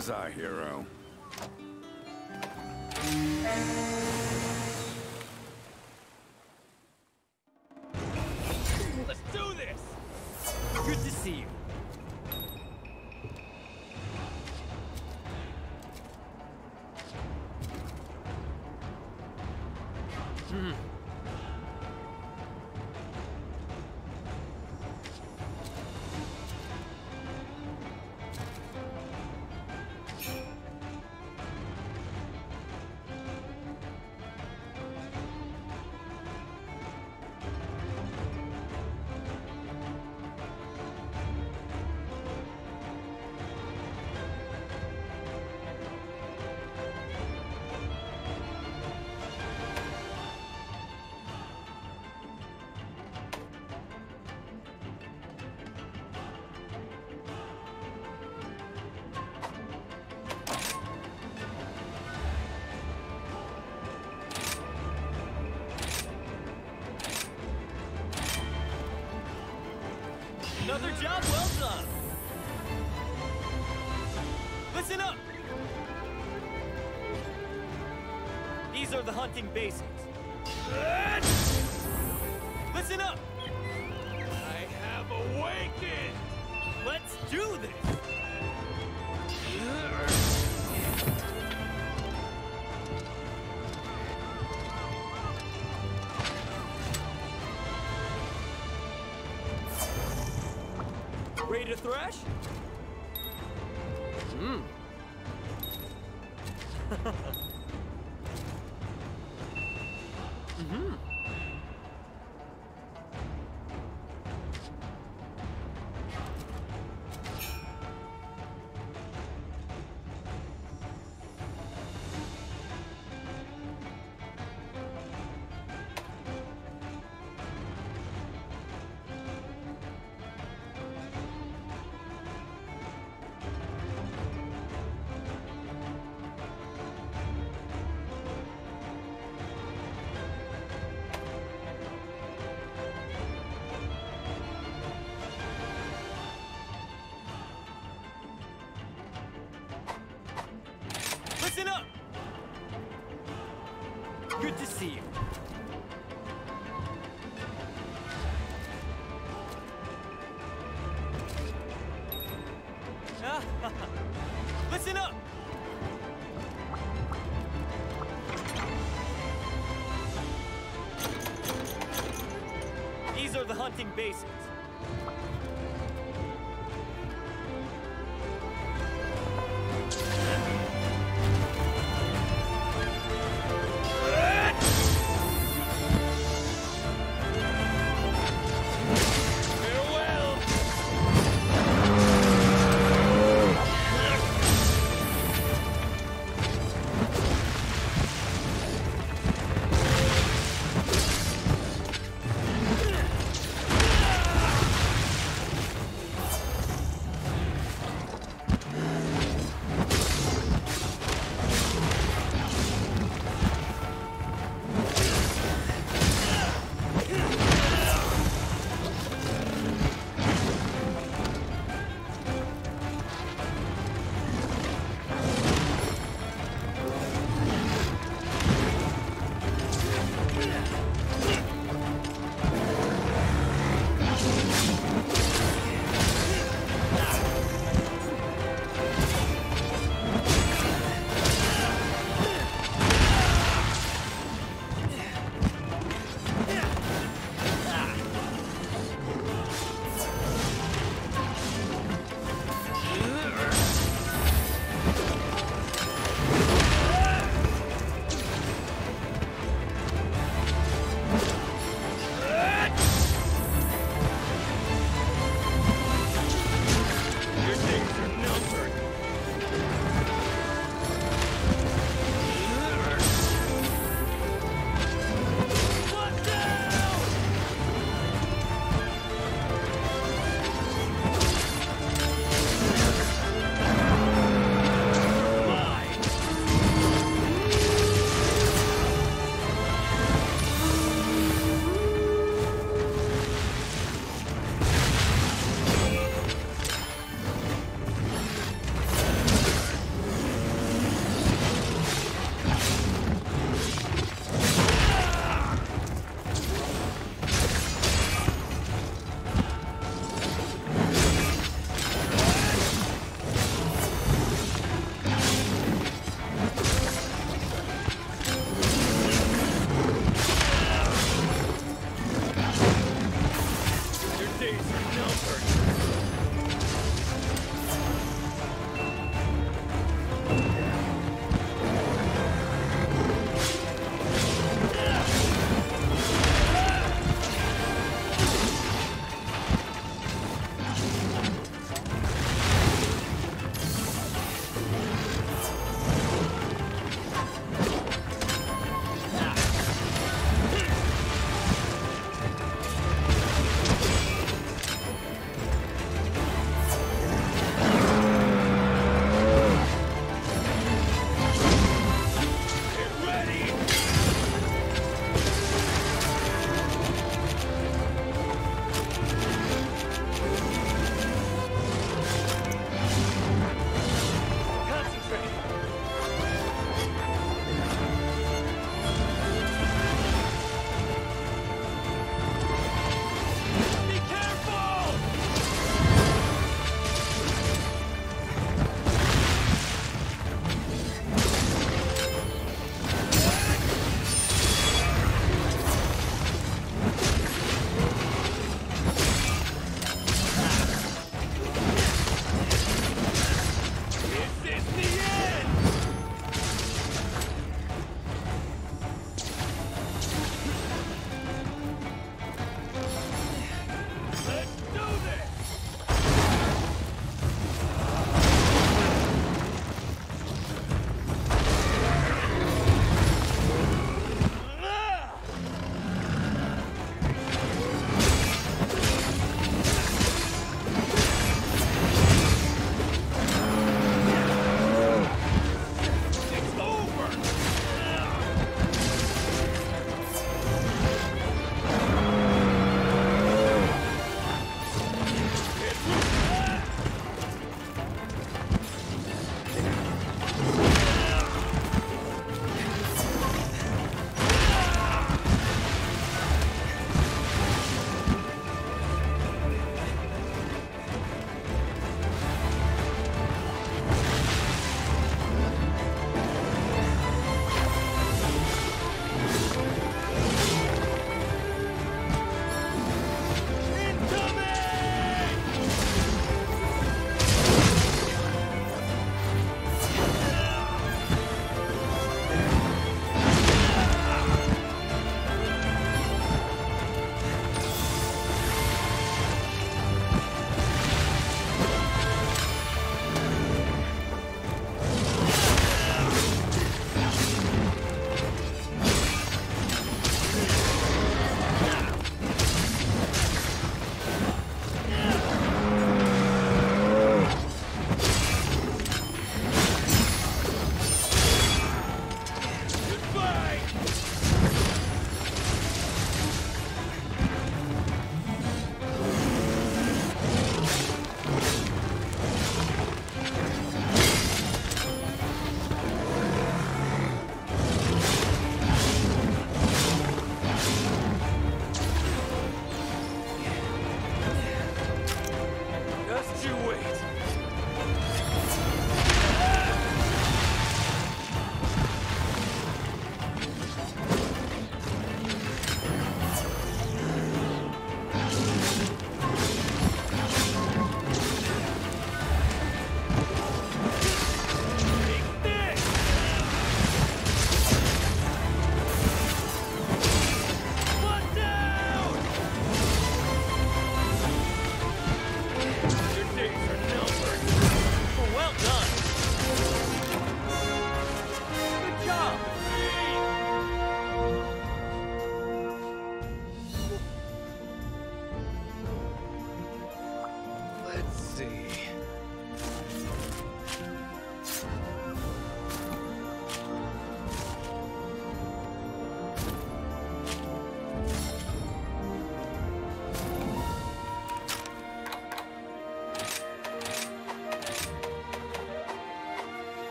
is our hero. Job well done. Listen up. These are the hunting basics. To thrash? Hunting basics.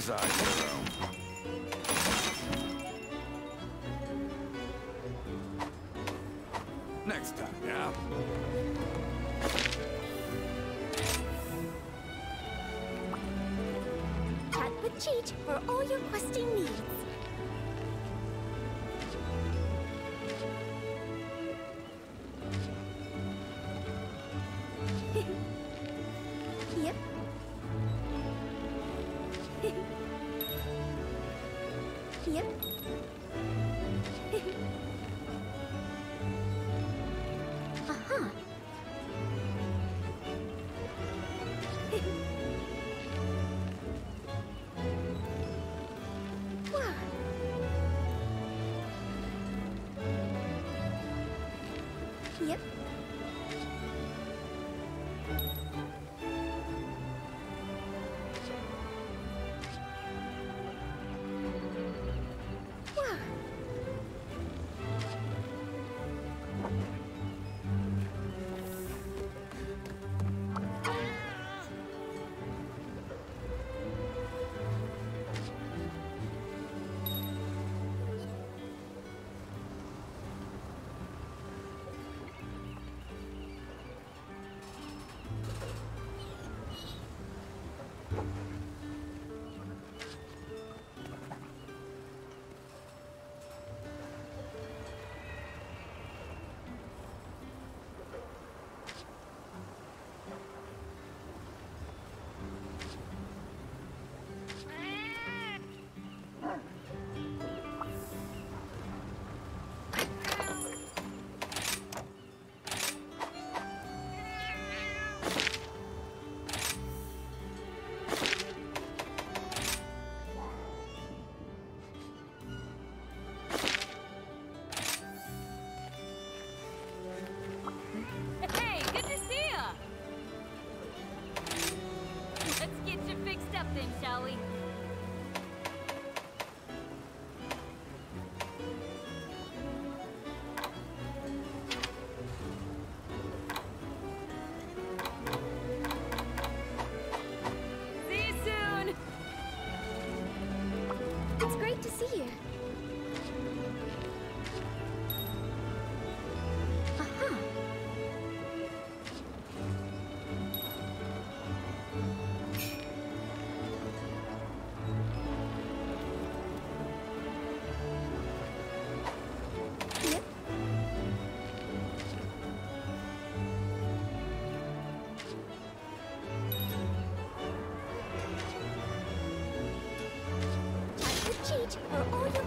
reside in Rome. Next time, yeah? Chat with Cheech for all your questing needs. But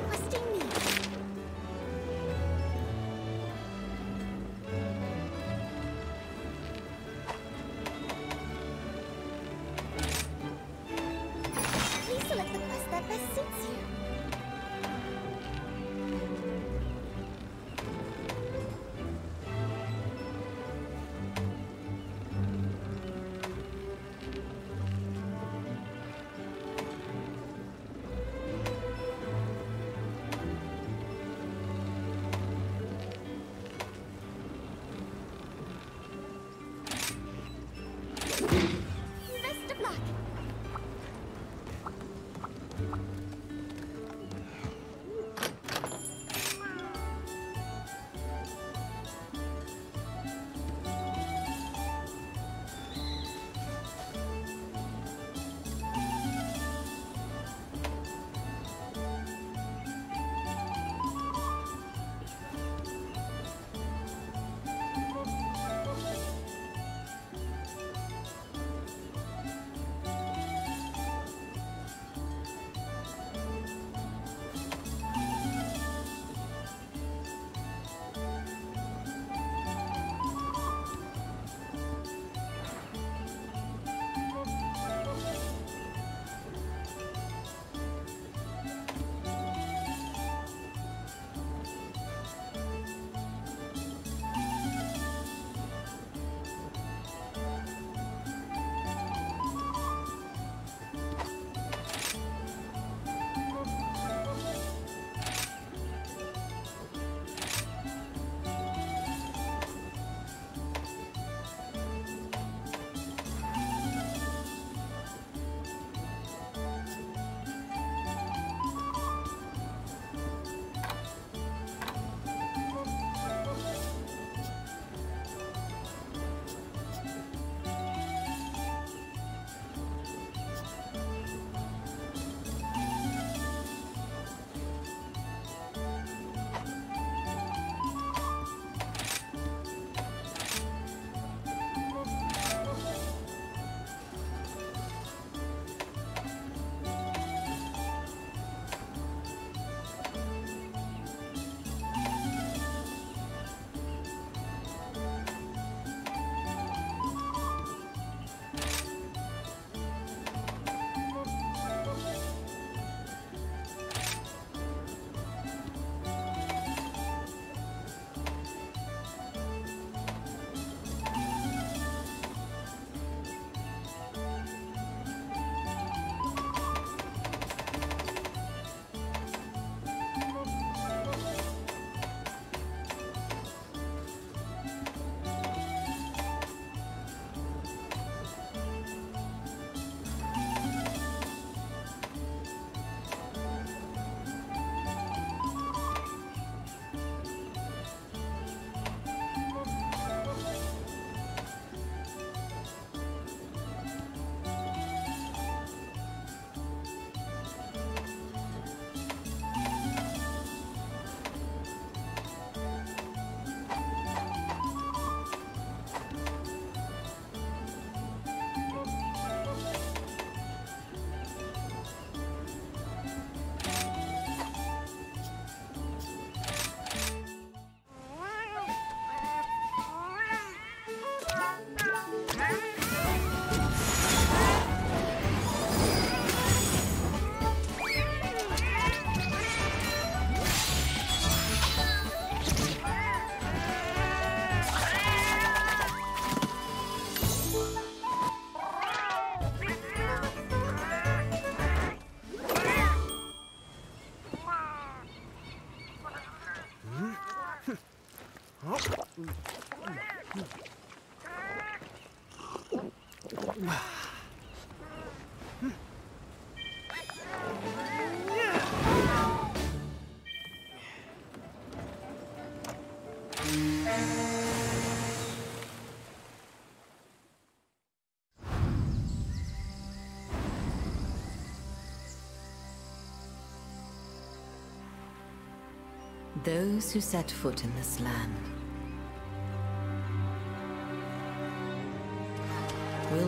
Those who set foot in this land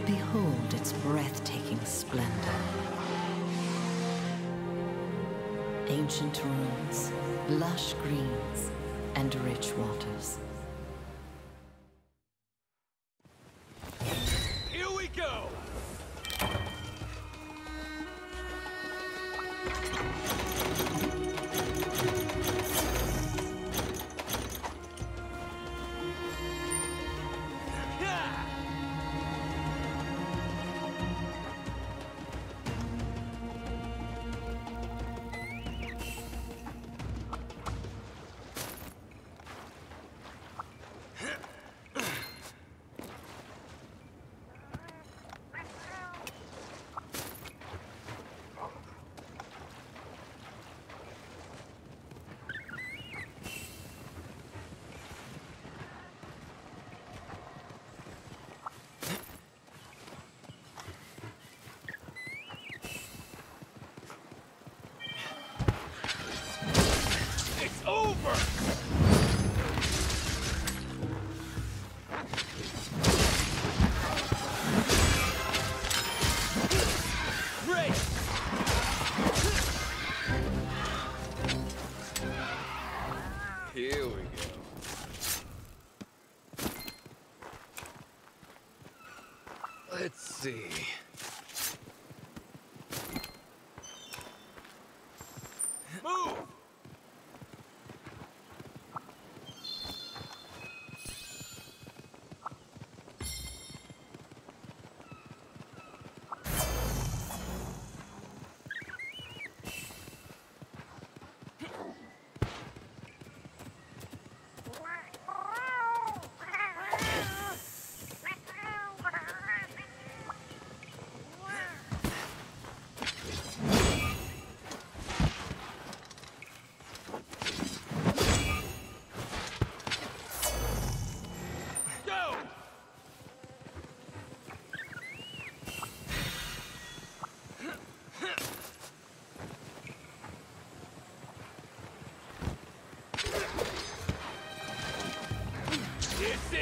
behold its breathtaking splendor. Ancient ruins, lush greens, and rich waters.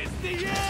Is the end!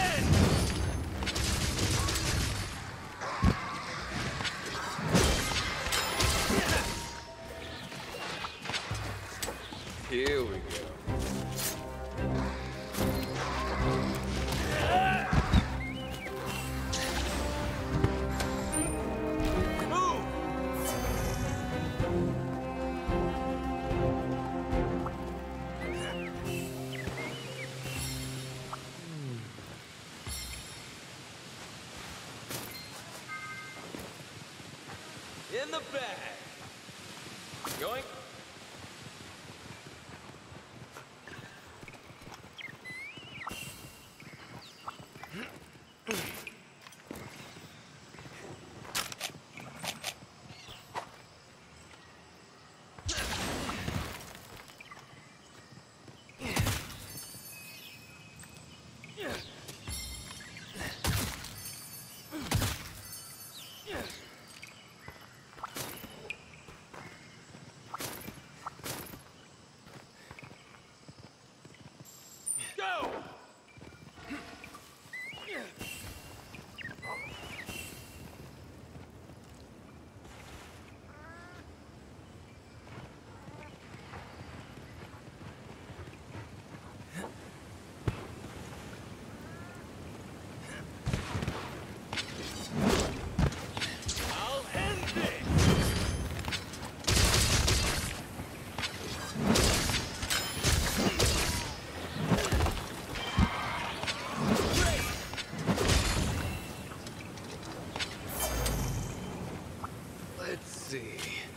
see.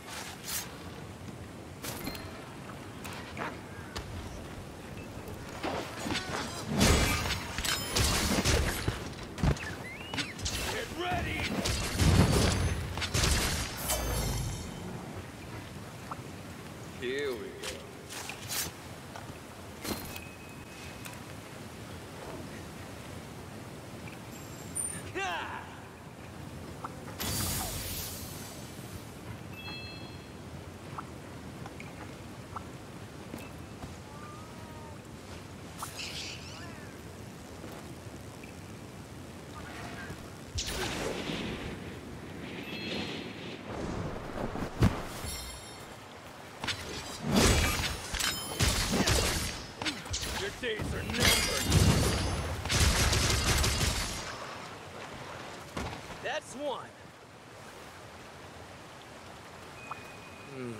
One. Hmm.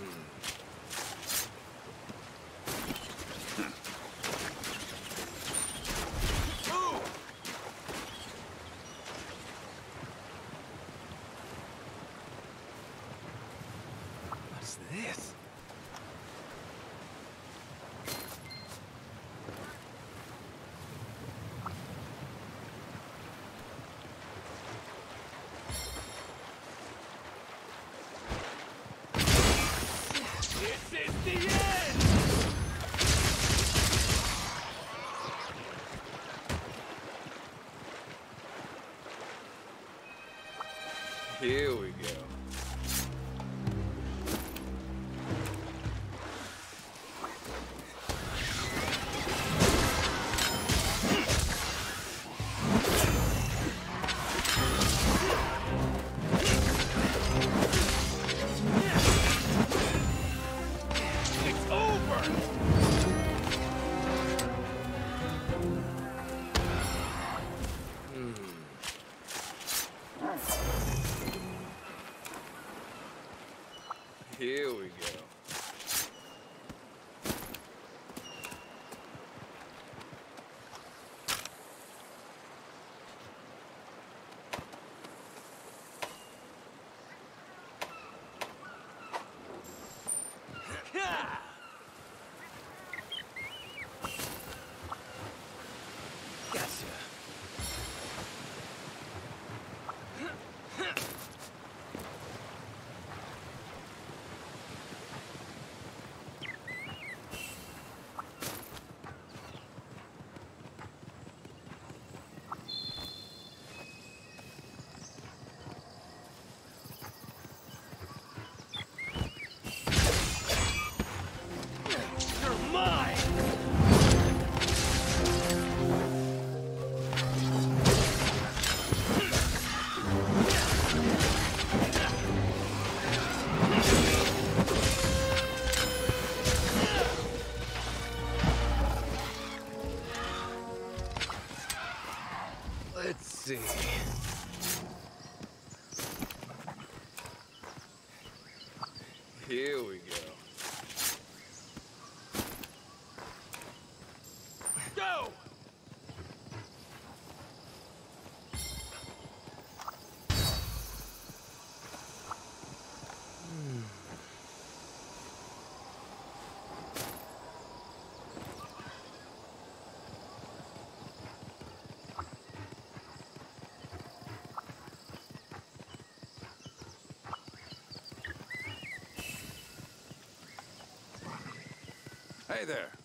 What's this? This is Hey there.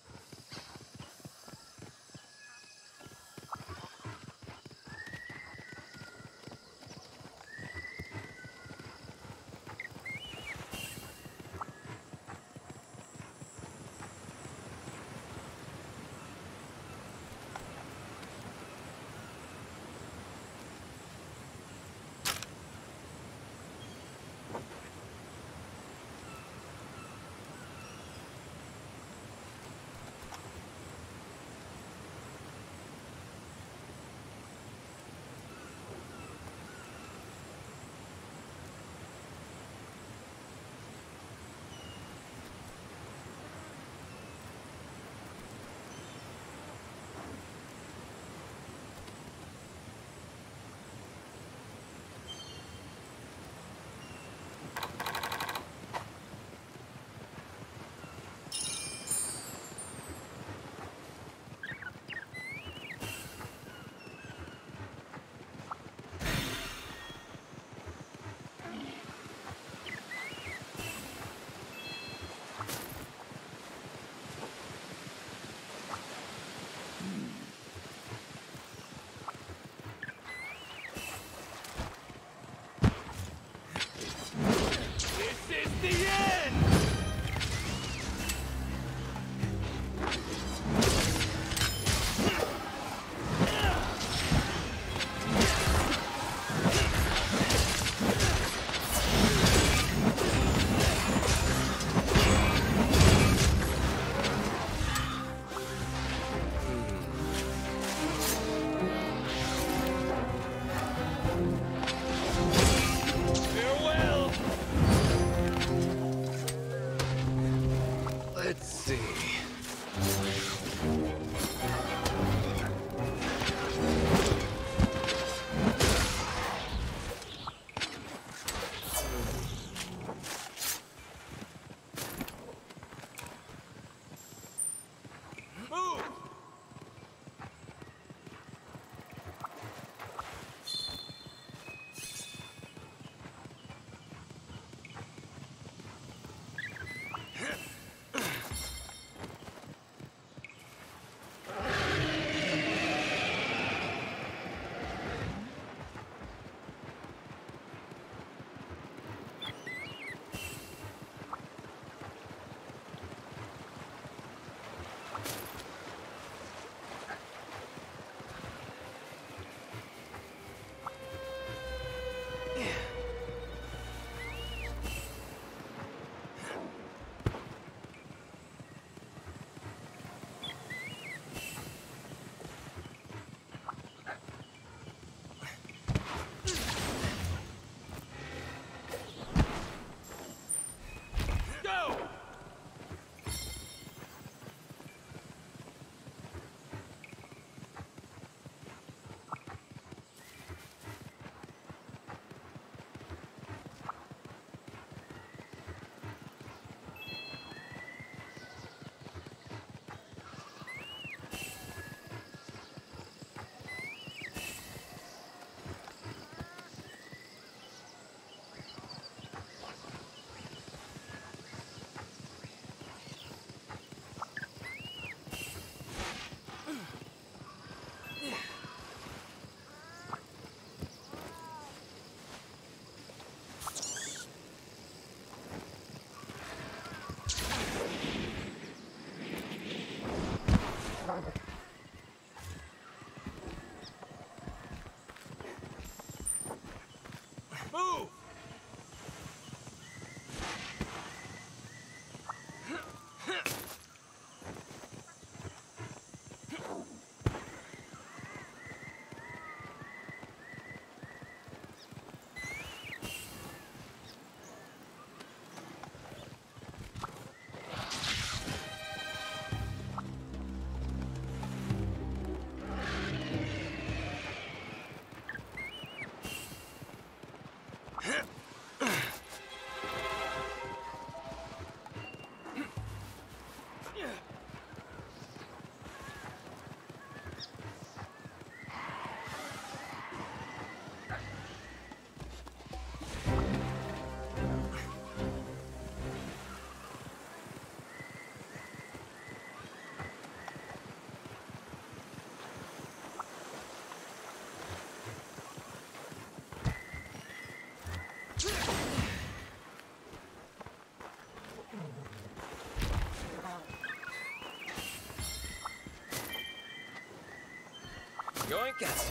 Yoink at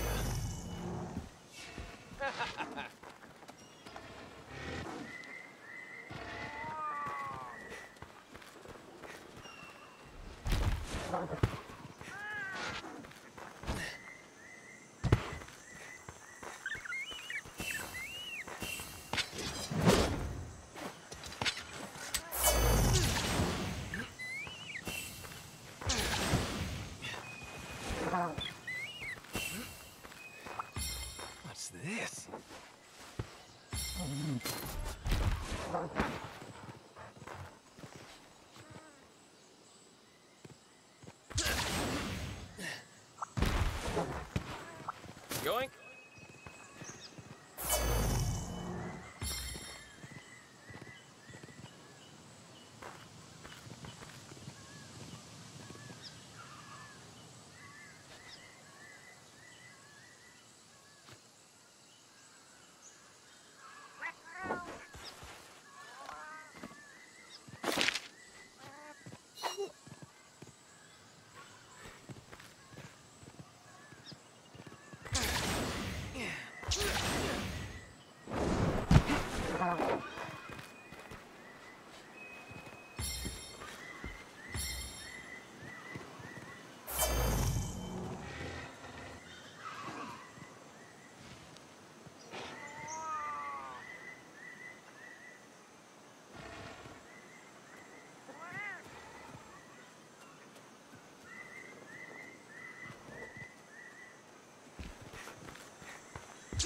ya.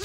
Ah,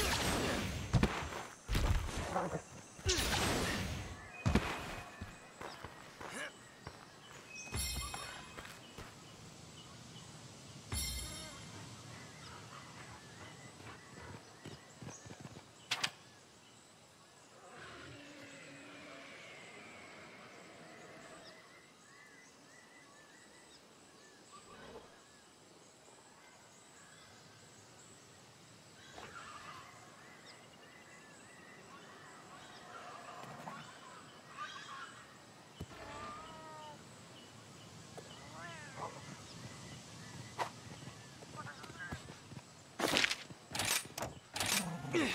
Yeah.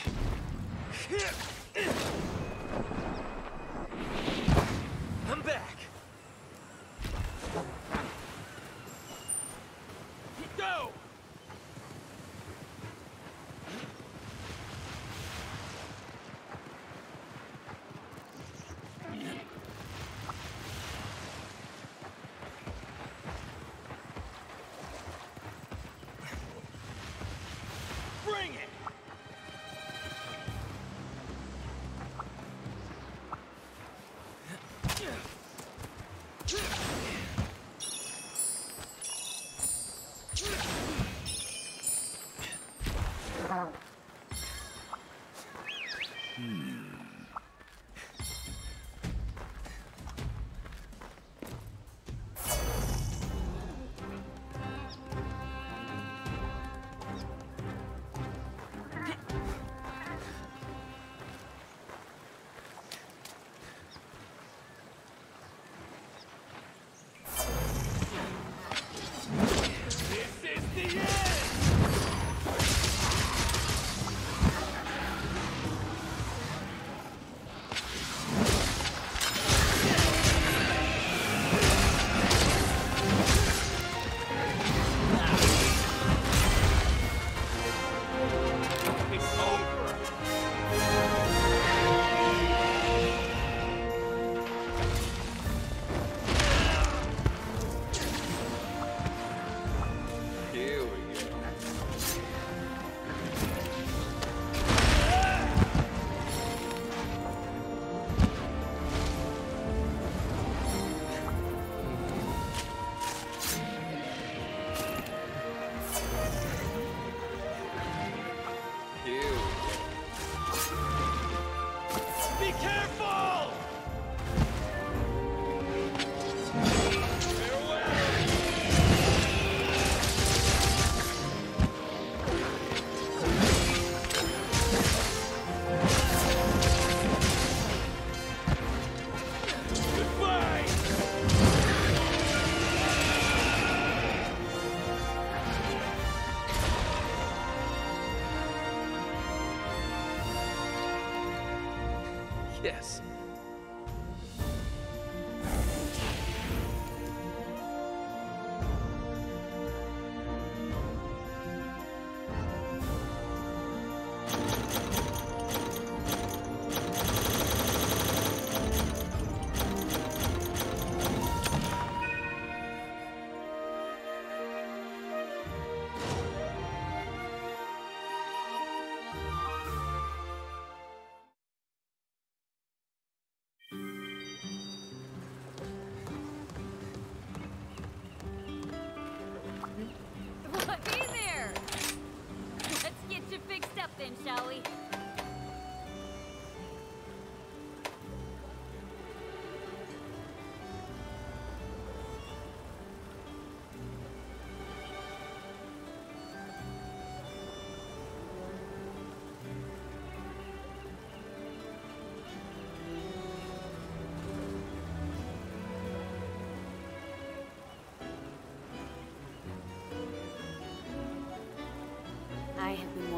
Yes.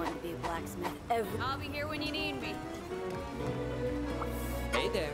wanted to be a blacksmith every- I'll be here when you need me. Hey there.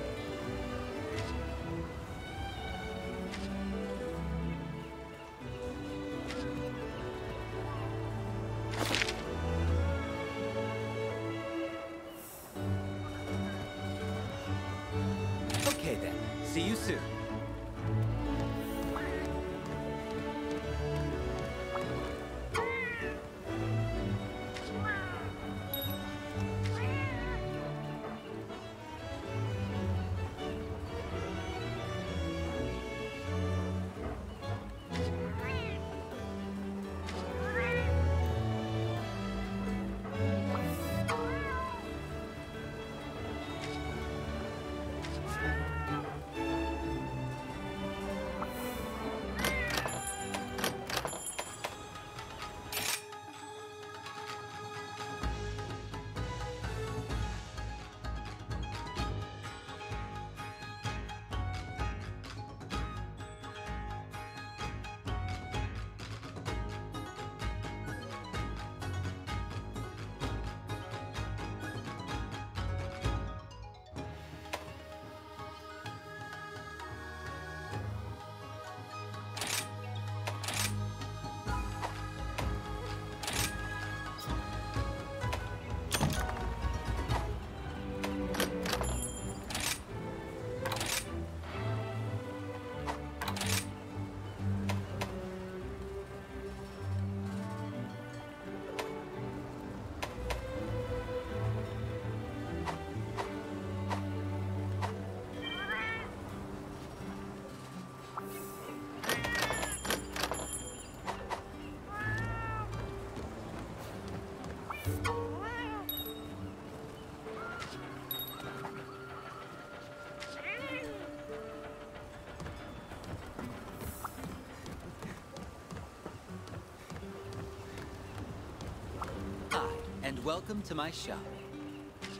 Welcome to my shop.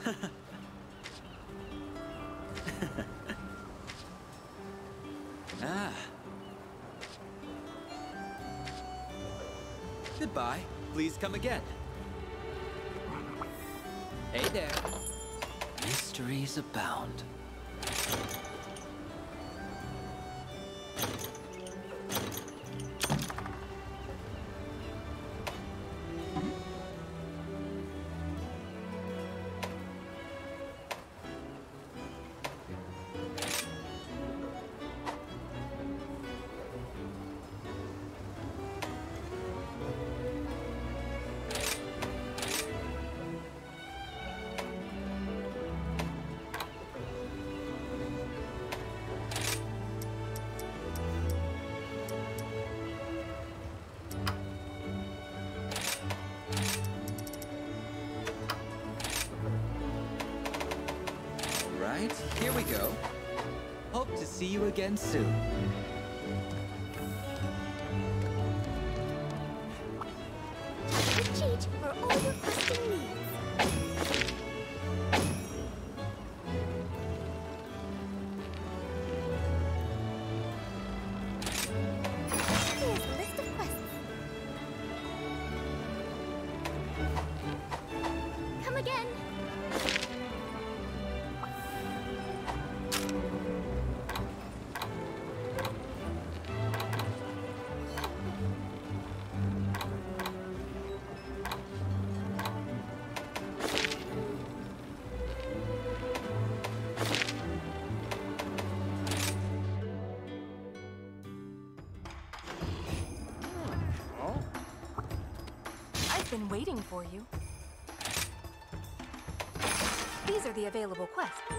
ah. Goodbye. Please come again. Hey there. Mysteries abound. See you again soon. For all your waiting for you. These are the available quests.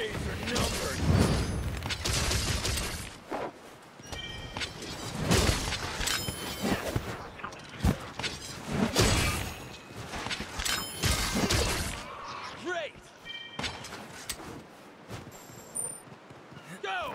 Days are numbered. Great! Go!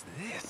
What's this?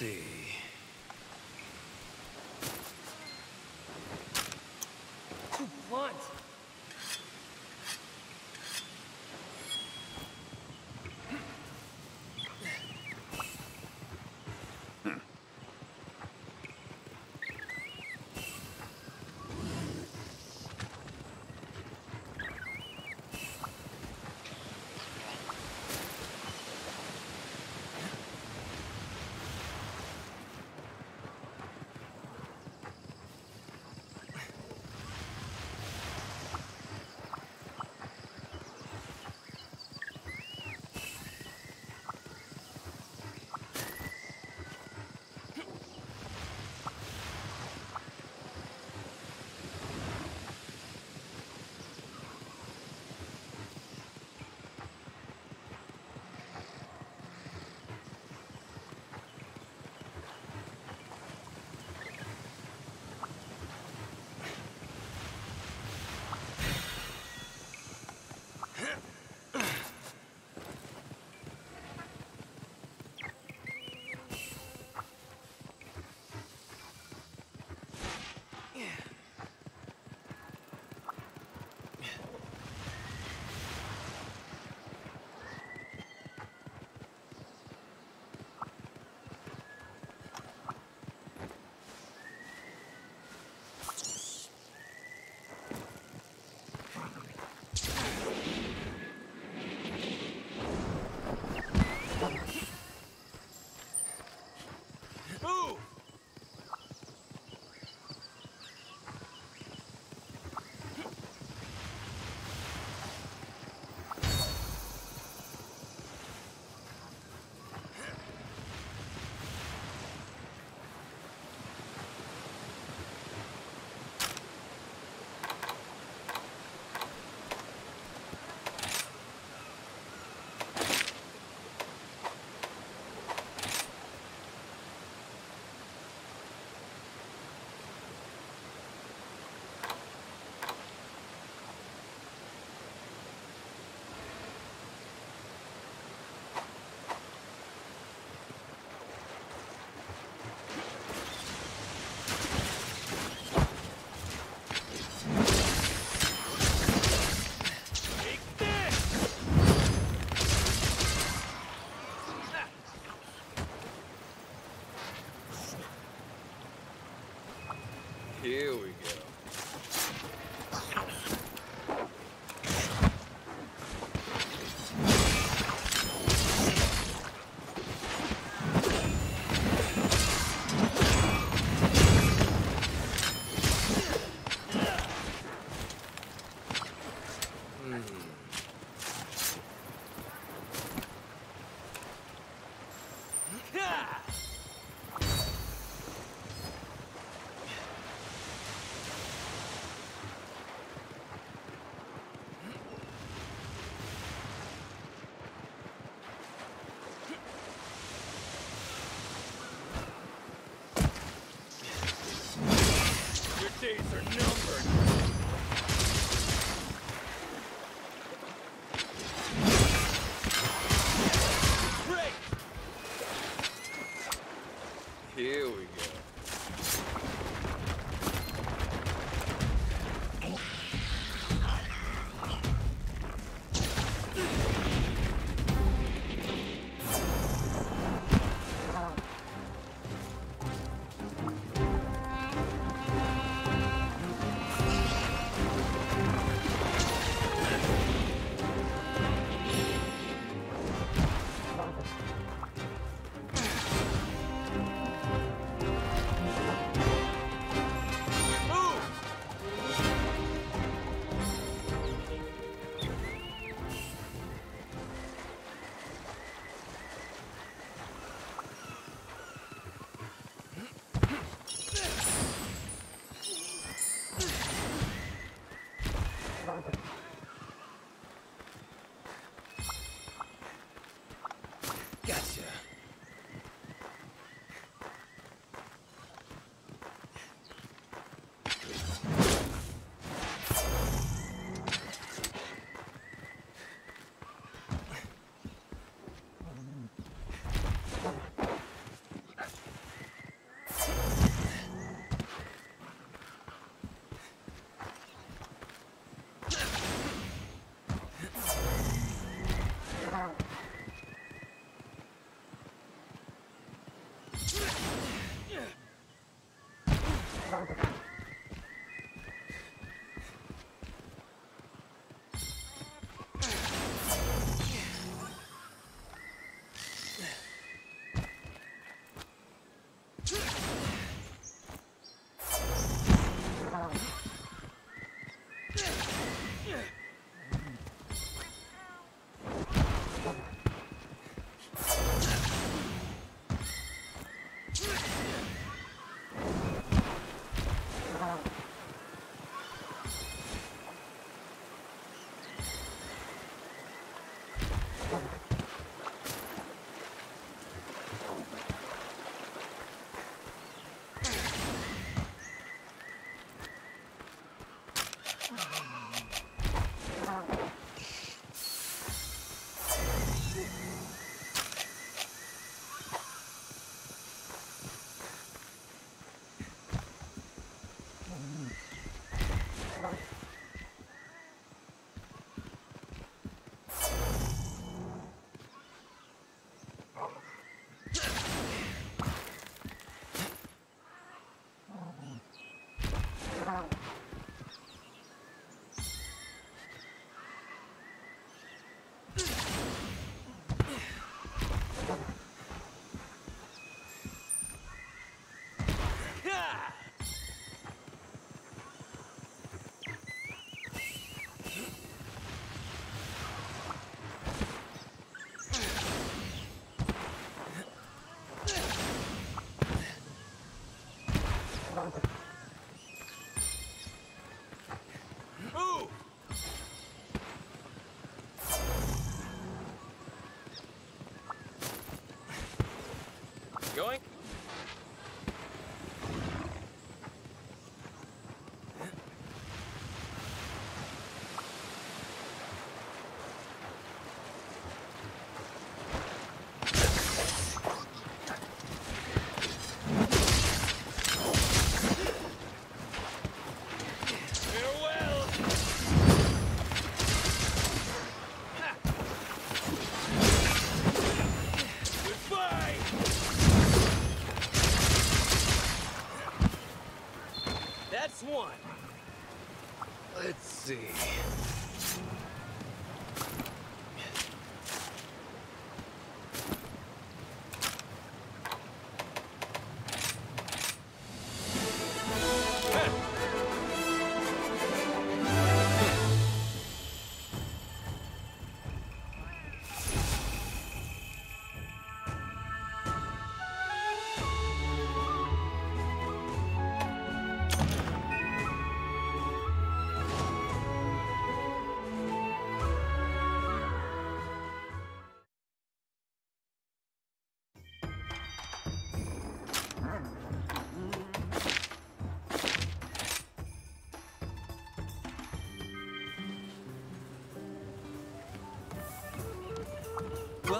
Let's You're numbered. Here we go.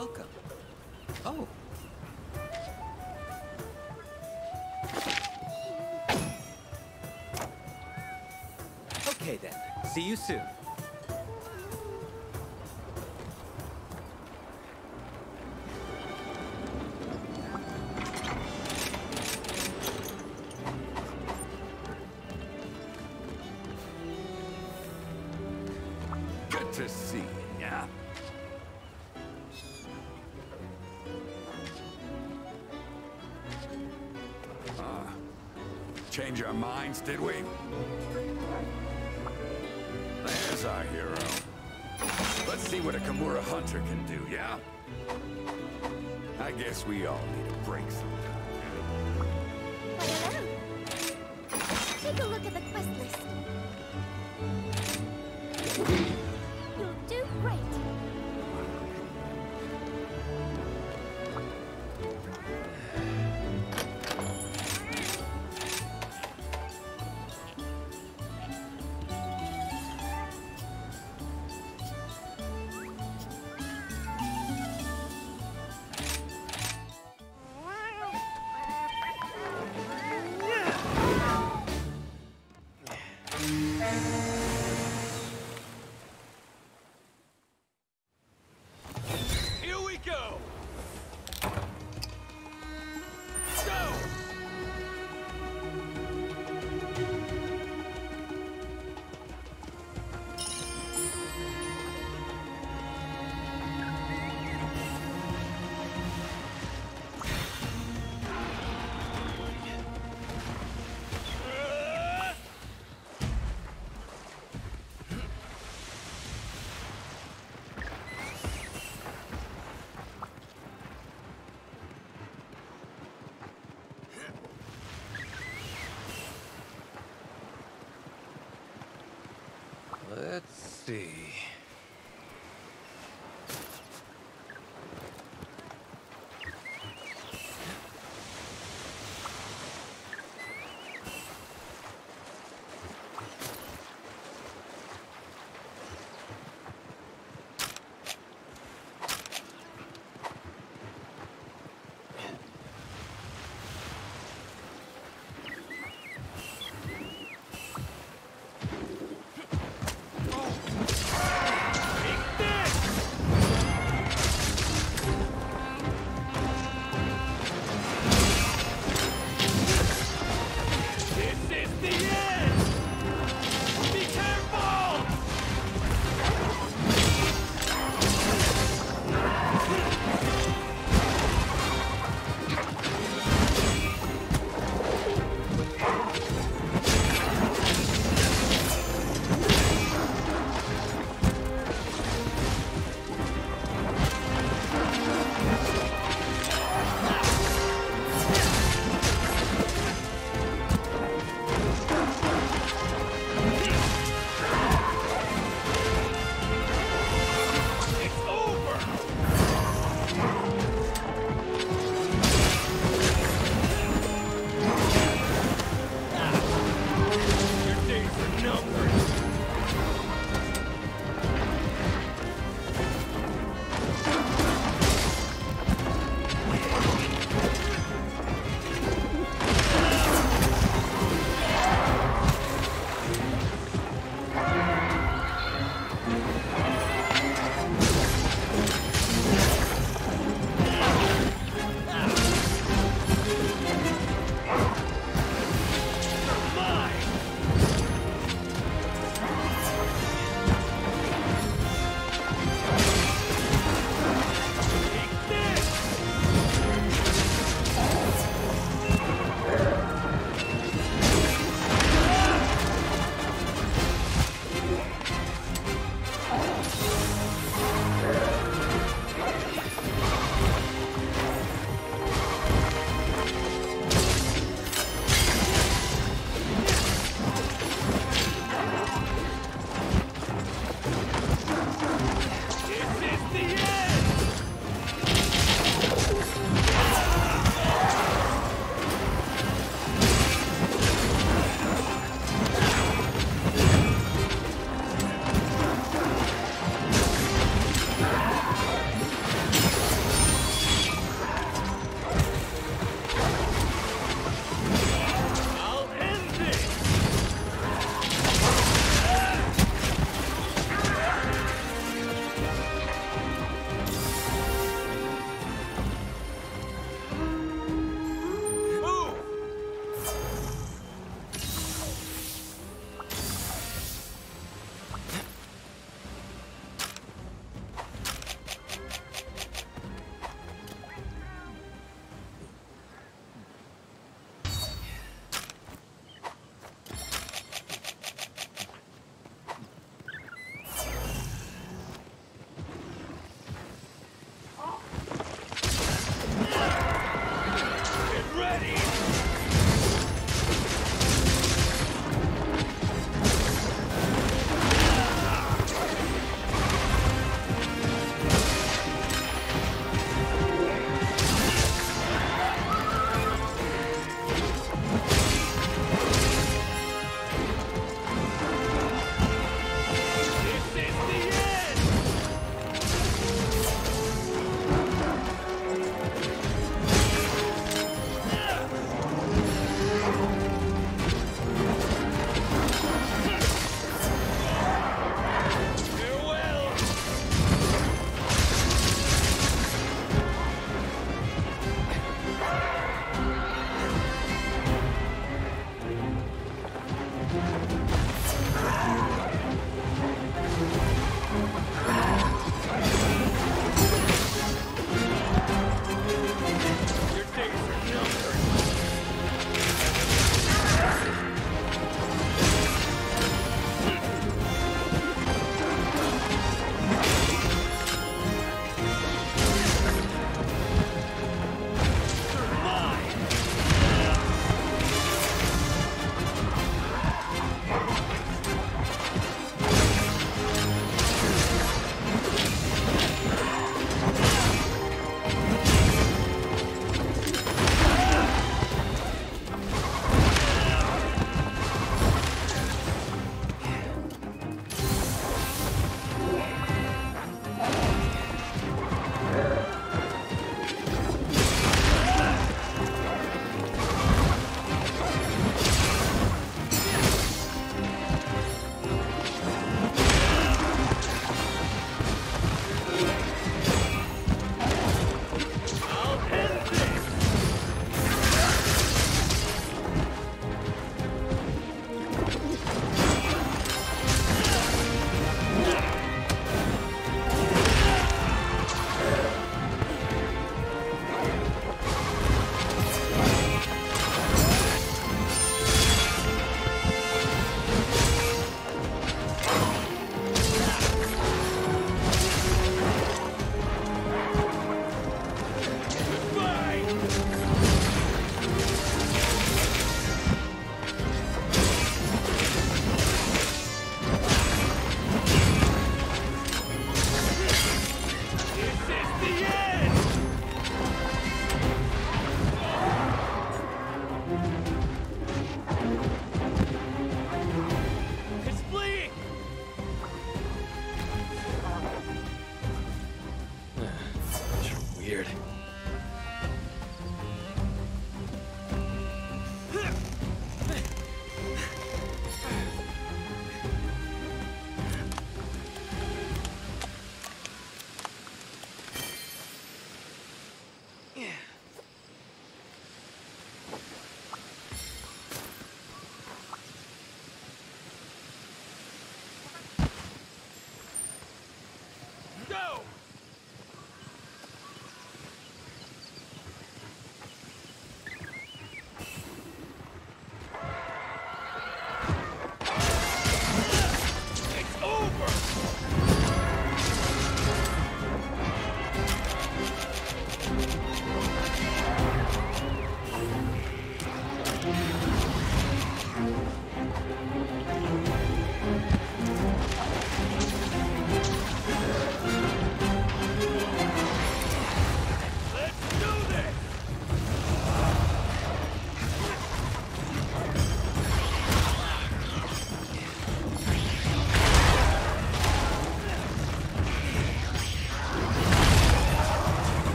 Welcome. Oh. Okay then. See you soon. Did we? There's our hero. Let's see what a Kamura hunter can do, yeah? I guess we all need a break sometime. Take a look at the Let's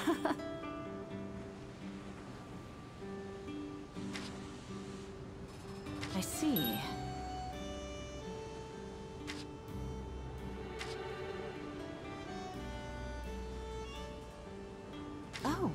I see. Oh.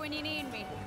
When you need me.